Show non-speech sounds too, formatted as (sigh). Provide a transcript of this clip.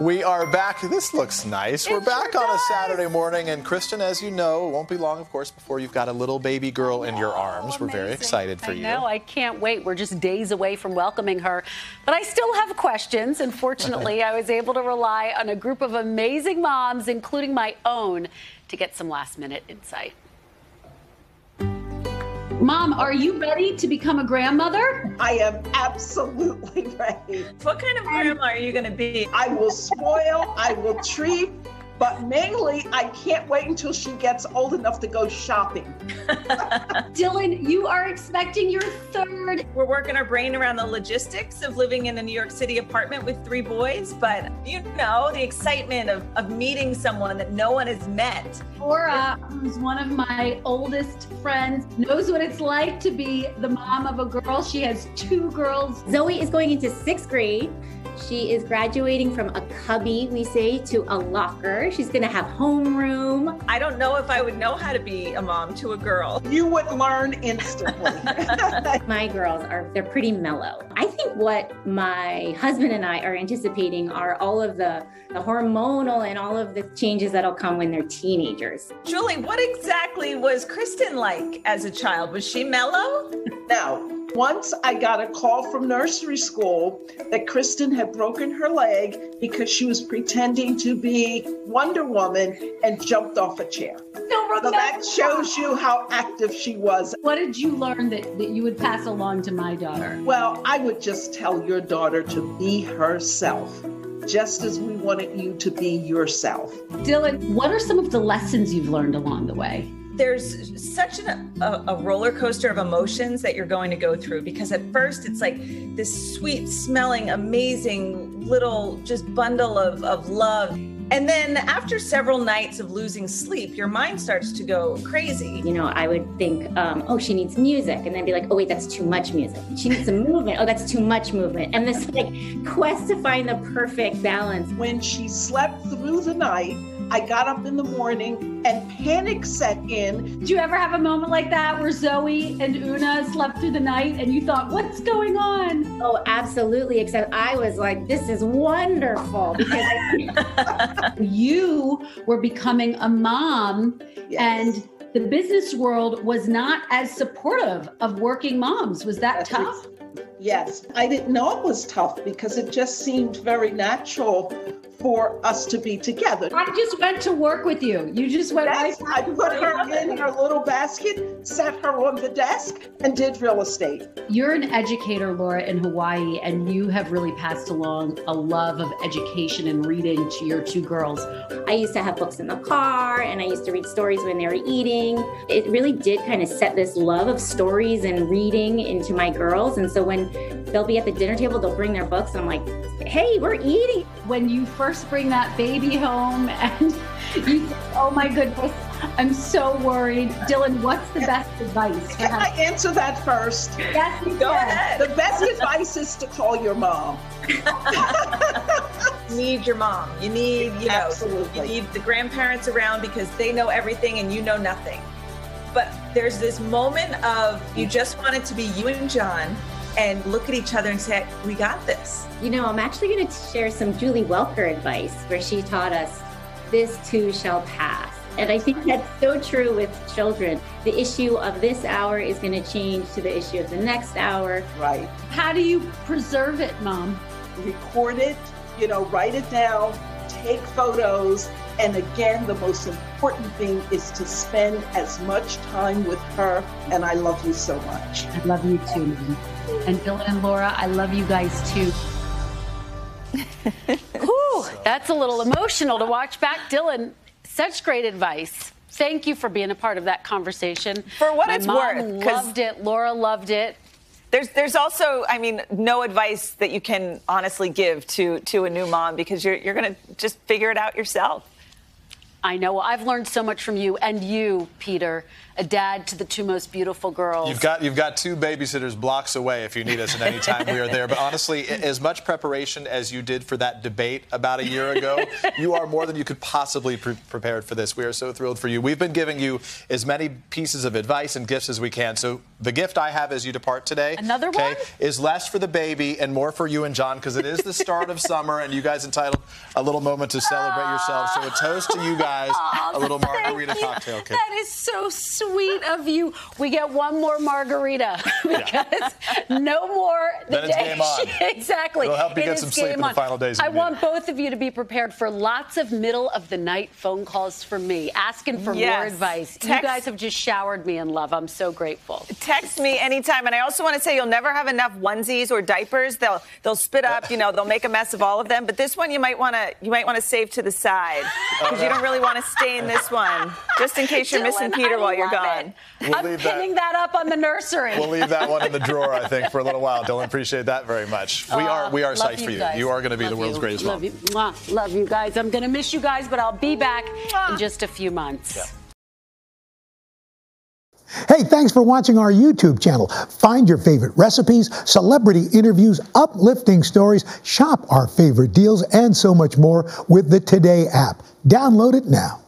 We are back. This looks nice. We're back sure on a. Saturday morning, and Kristen, as you know, it won't be long, of course, before you've got a little baby girl in your arms. We're very excited for I you. know. I can't wait. We're just days away from welcoming her. But I still have questions. And fortunately, (laughs) I was able to rely on a group of amazing moms, including my own, to get some last minute insight. Mom, are you ready to become a grandmother? I am absolutely (laughs) ready. What kind of grandma are you going to be? I will spoil, I will treat, but mainly I can't wait until she gets old enough to go shopping. (laughs) Dylan, you are expecting your third. We're working our brain around the logistics of living in a New York City apartment with three boys, but you know, the excitement of, of meeting someone that no one has met. Laura, who's one of my oldest friends, knows what it's like to be the mom of a girl. She has two girls. Zoe is going into sixth grade. She is graduating from a cubby, we say, to a locker. She's going to have homeroom. I don't know if I would know how to be a mom to a girl. You would learn instantly. (laughs) My girls are they're pretty mellow. I think what my husband and I are anticipating are all of the, the hormonal and all of the changes that'll come when they're teenagers. Julie, what exactly was Kristen like as a child? Was she mellow? now, once I got a call from nursery school that Kristen had broken her leg because she was pretending to be Wonder Woman and jumped off a chair. No, So that shows you how active she was. What did you learn that, that you would pass along to my daughter? Well, I would just tell your daughter to be herself, just as we wanted you to be yourself. Dylan, what are some of the lessons you've learned along the way? There's such an, a, a roller coaster of emotions that you're going to go through because at first it's like this sweet smelling amazing little just bundle of, of love and then after several nights of losing sleep your mind starts to go crazy You know, I would think, um, oh, she needs music, and then be like, oh wait, that's too much music. She needs some (laughs) movement. Oh, that's too much movement. And this like quest to find the perfect balance. When she slept through the night, I got up in the morning and panic set in. Do you ever have a moment like that where Zoe and Una slept through the night and you thought, what's going on? Oh, absolutely. Except I was like, this is wonderful because (laughs) You were becoming a mom Yes. and the business world was not as supportive of working moms. Was that That's tough? Yes, I didn't know it was tough because it just seemed very natural for us to be together. I just went to work with you. You just went Yes, right. I put her in her little basket, set her on the desk, and did real estate. You're an educator, Laura, in Hawaii, and you have really passed along a love of education and reading to your two girls. I used to have books in the car and I used to read stories when they were eating. It really did kind of set this love of stories and reading into my girls. And so when they'll be at the dinner table, they'll bring their books, and I'm like, hey, we're eating. When you first bring that baby home and (laughs) you think, oh my goodness, I'm so worried. Dylan, what's the best advice? Can I answer that first? Yes, you go can. ahead The best (laughs) advice is to call your mom. you (laughs) need your mom you need you know Absolutely. you need the grandparents around because they know everything and you know nothing but there's this moment of you mm. just want it to be you and john and look at each other and say we got this You know, I'm actually going to share some Julie Welker advice where she taught us this too shall pass. And I think that's so true with children. The issue of this hour is going to change to the issue of the next hour. Right. How do you preserve it, Mom? Record it, you know, write it down, take photos. And again, the most important thing is to spend as much time with her. And I love you so much. I love you too, Mom. And Dylan and Laura, I love you guys too. (laughs) Whew, that's a little emotional to watch back. Dylan, such great advice. Thank you for being a part of that conversation. For what My it's mom worth, 'cause- loved it. Laura loved it. there's there's also i mean no advice that you can honestly give to to a new mom because you're you're going to just figure it out yourself I know. I've learned so much from you and you, Peter, a dad to the two most beautiful girls. You've got you've got two babysitters blocks away if you need us at any time we are there. But honestly, as much preparation as you did for that debate about a year ago, you are more than you could possibly pre- prepared for this. We are so thrilled for you. We've been giving you as many pieces of advice and gifts as we can. So the gift I have as you depart today, Another okay, one? is less for the baby and more for you and John because it is the start of summer and you guys entitled a little moment to celebrate yourselves. So a toast to you guys, a little margarita cocktail kit. That is so sweet of you. We get one more margarita (laughs) because no more the Then it's day. game on. (laughs) exactly. It'll help you It get some sleep game in the final days of I the want both of you to be prepared for lots of middle of the night phone calls from me, asking for more Yes. advice. You guys have just showered me in love. I'm so grateful. Text me anytime, and I also want to say you'll never have enough onesies or diapers. They'll they'll spit up, you know, they'll make a mess of all of them. But this one you might want to you might want to save to the side oh, because you don't really want to stain this one, just in case you're missing Peter I while you're gone. We'll I'm leave that- pinning that. up on the nursery. We'll leave that one in the drawer, I think, for a little while. Dylan, appreciate that very much. We are we are Love psyched for you. guys. You are going to be Love the world's you. greatest Love mom. you. Mwah. Love you guys. I'm going to miss you guys, but I'll be back in just a few months. Yeah. Hey, thanks for watching our YouTube channel. Find your favorite recipes, celebrity interviews, uplifting stories, shop our favorite deals, and so much more with the Today app. Download it now.